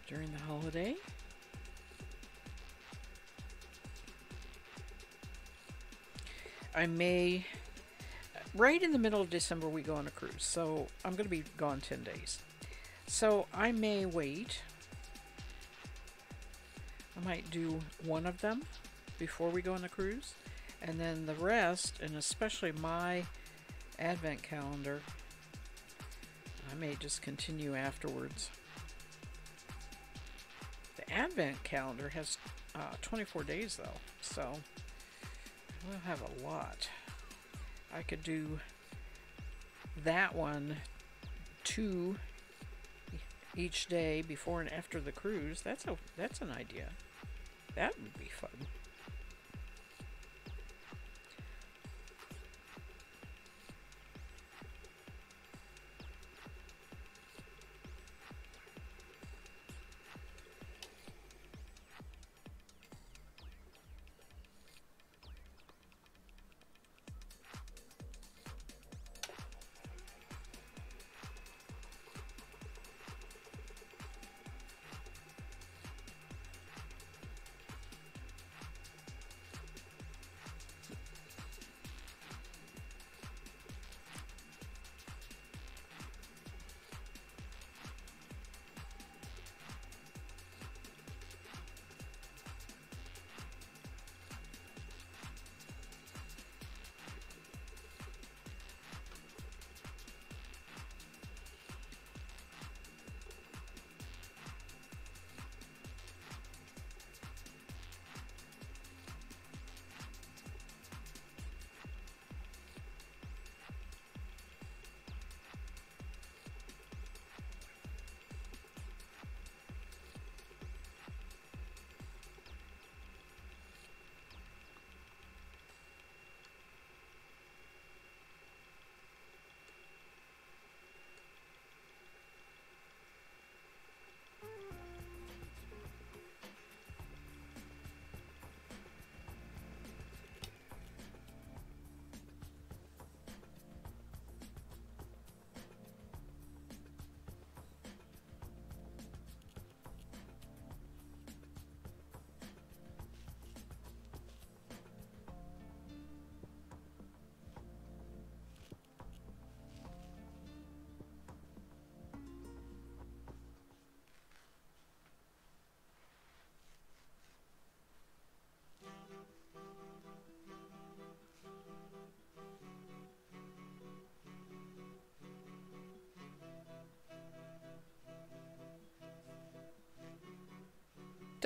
during the holiday. I may, right in the middle of December, we go on a cruise. So I'm going to be gone 10 days. So I may wait. I might do one of them before we go on the cruise. And then the rest, and especially my advent calendar, I may just continue afterwards. The advent calendar has uh, 24 days though, so We'll have a lot. I could do that one two each day before and after the cruise. That's a that's an idea. That would be fun.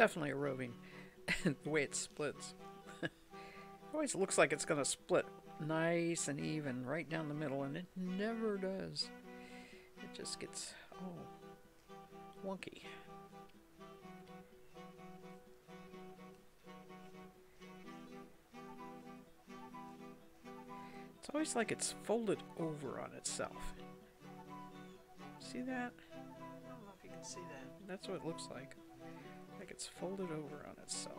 Definitely a roving. the way it splits. it always looks like it's going to split nice and even right down the middle, and it never does. It just gets, oh, wonky. It's always like it's folded over on itself. See that? I don't know if you can see that. That's what it looks like. It's folded over on itself.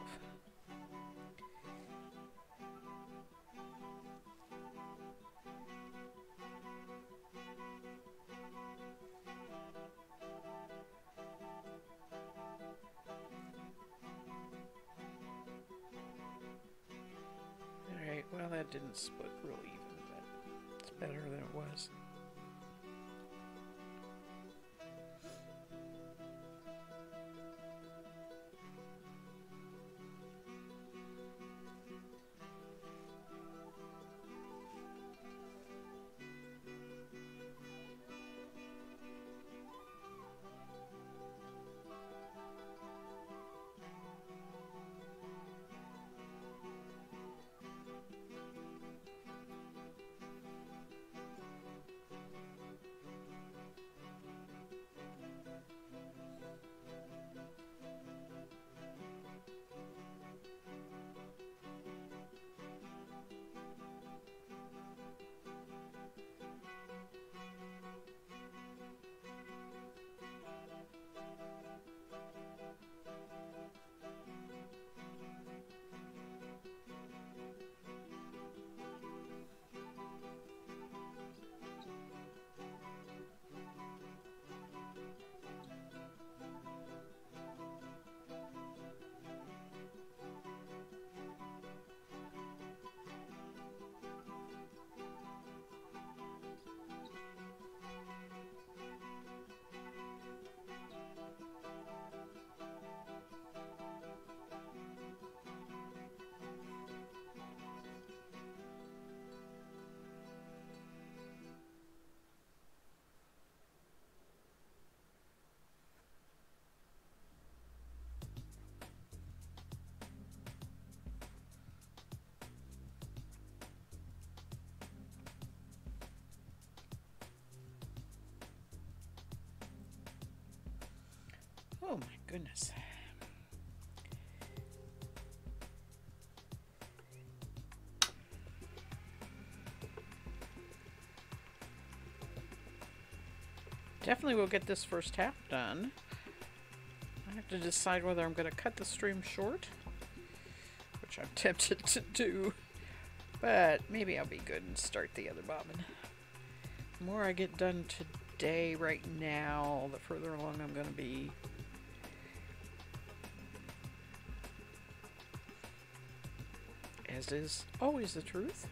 Alright, well that didn't split real even, but it's better than it was. Oh my goodness. Definitely we'll get this first half done. I have to decide whether I'm going to cut the stream short, which I'm tempted to do, but maybe I'll be good and start the other bobbin. The more I get done today, right now, the further along I'm going to be. Is always the truth.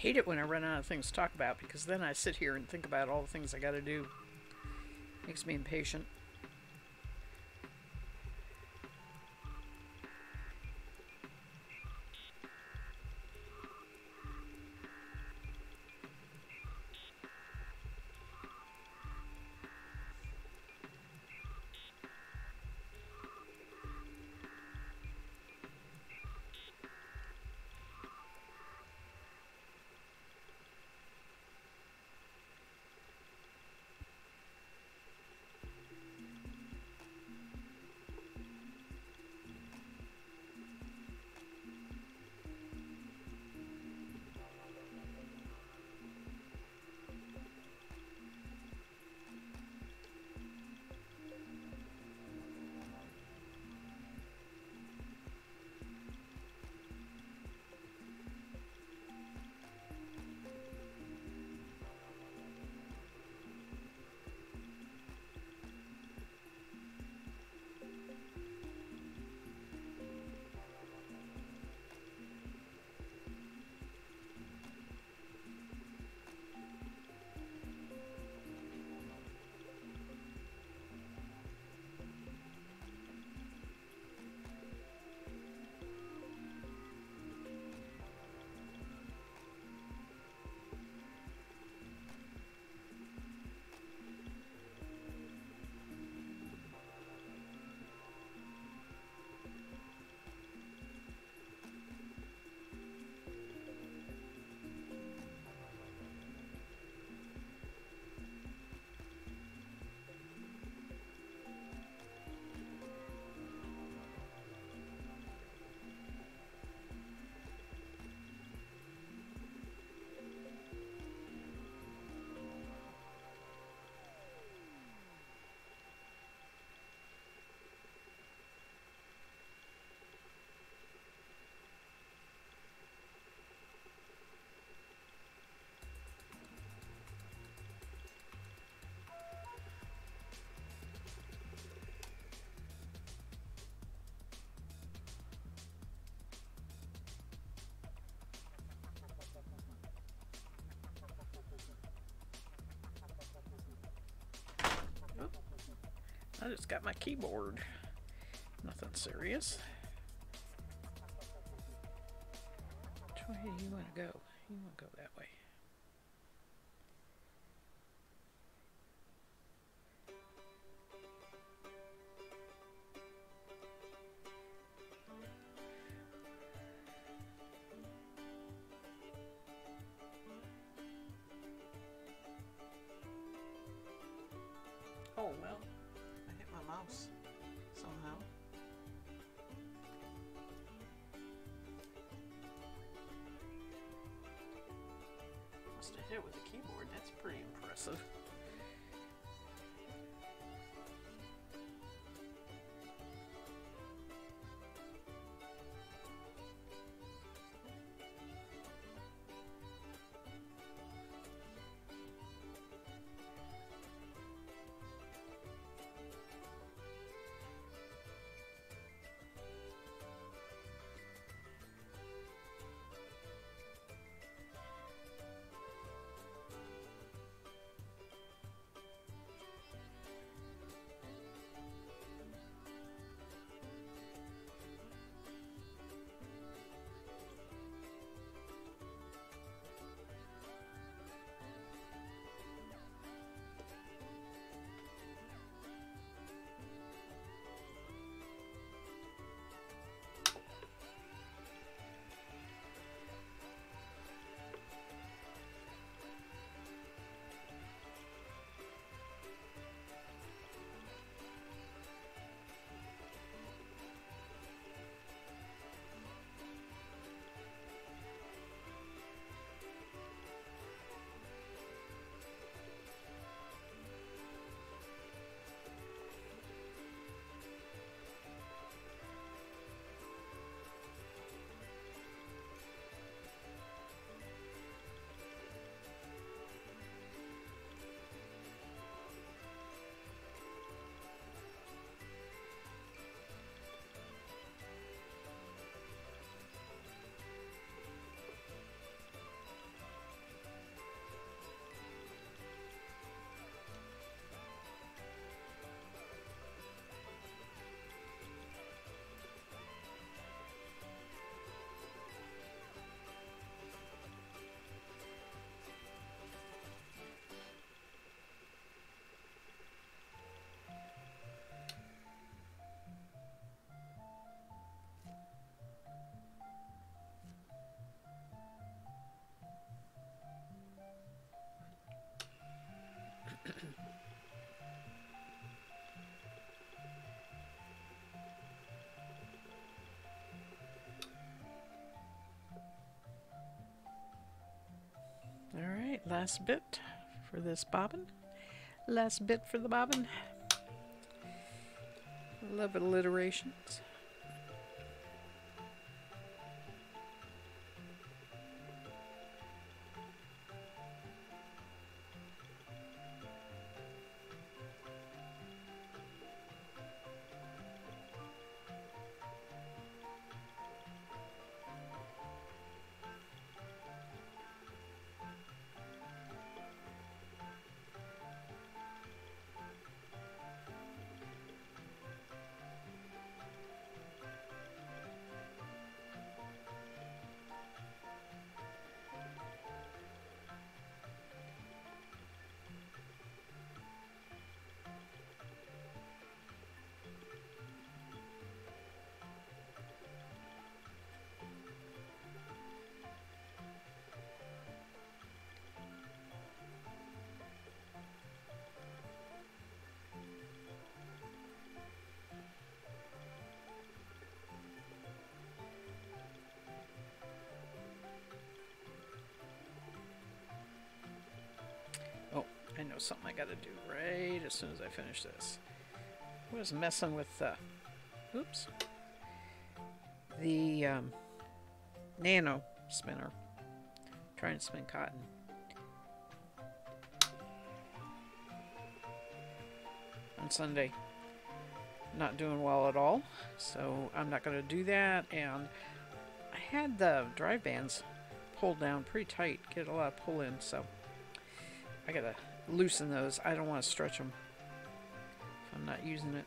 Hate it when I run out of things to talk about because then I sit here and think about all the things I got to do. Makes me impatient. I just got my keyboard. Nothing serious. Which way do you want to go? You want to go that way. Last bit for this bobbin. Last bit for the bobbin. Love alliterations. Know something I gotta do right as soon as I finish this. I was messing with the, oops, the um, nano spinner, trying to spin cotton. On Sunday, not doing well at all, so I'm not gonna do that. And I had the drive bands pulled down pretty tight, get a lot of pull in, so. I gotta loosen those. I don't want to stretch them if I'm not using it.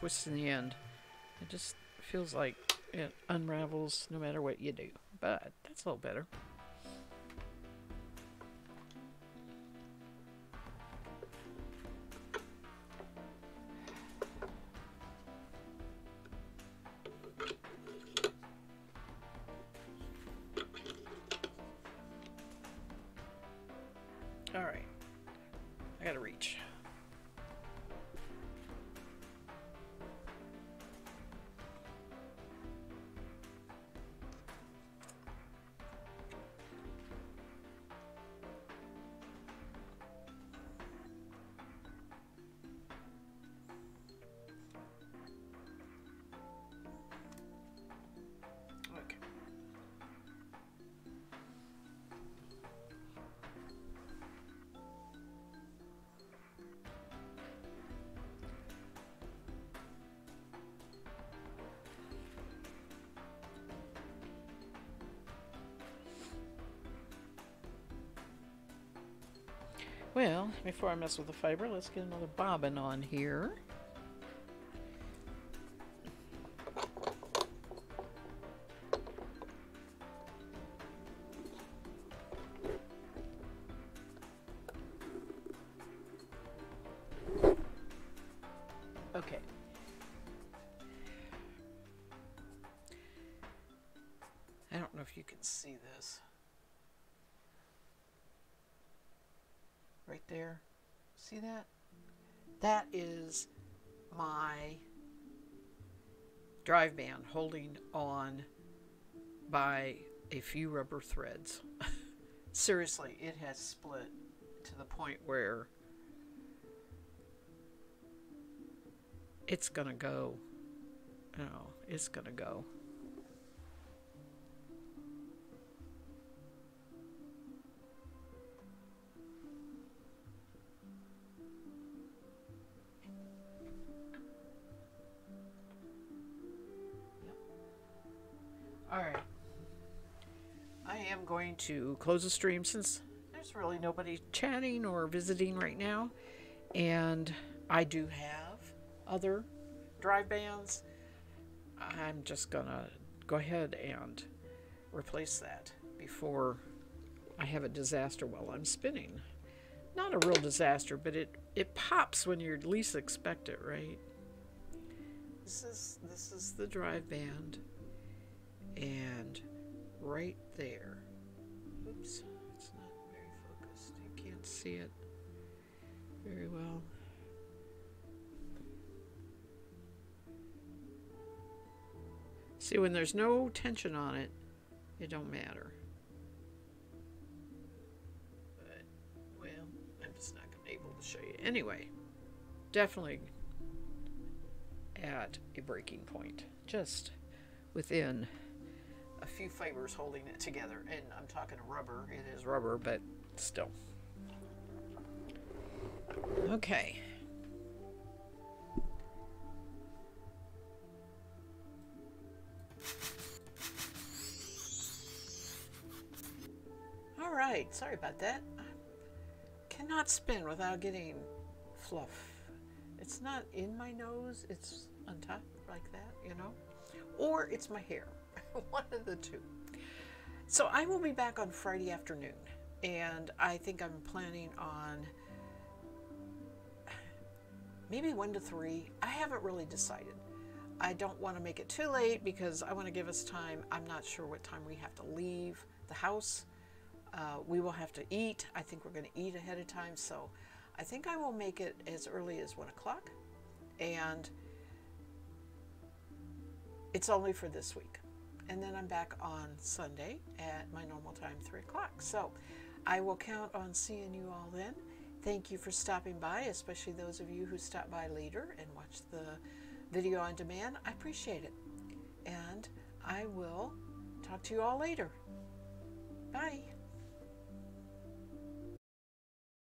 Twists in the end. It just feels like it unravels no matter what you do. But that's a little better. Before I mess with the fiber, let's get another bobbin on here. That is my drive band holding on by a few rubber threads. Seriously, it has split to the point where it's gonna go. Oh, it's gonna go. To close the stream since there's really nobody chatting or visiting right now. And I do have other drive bands, I'm just gonna go ahead and replace that before I have a disaster while I'm spinning. Not a real disaster, but it, it pops when you least expect it, right? This is this is the drive band and right there. Oops, it's not very focused. You can't see it very well. See, when there's no tension on it, it don't matter. But, well, I'm just not going to be able to show you. Anyway, definitely at a breaking point, just within a few fibers holding it together. And I'm talking rubber. It is rubber, but still. Okay. All right, sorry about that. I cannot spin without getting fluff. It's not in my nose, it's on top like that, you know? Or it's my hair. One of the two. So I will be back on Friday afternoon, and I think I'm planning on maybe one to three. I haven't really decided. I don't want to make it too late because I want to give us time. I'm not sure what time we have to leave the house. Uh, we will have to eat. I think we're going to eat ahead of time, so I think I will make it as early as one o'clock, and it's only for this week. And then I'm back on Sunday at my normal time, 3 o'clock. So I will count on seeing you all then. Thank you for stopping by, especially those of you who stopped by later and watched the video on demand. I appreciate it. And I will talk to you all later. Bye.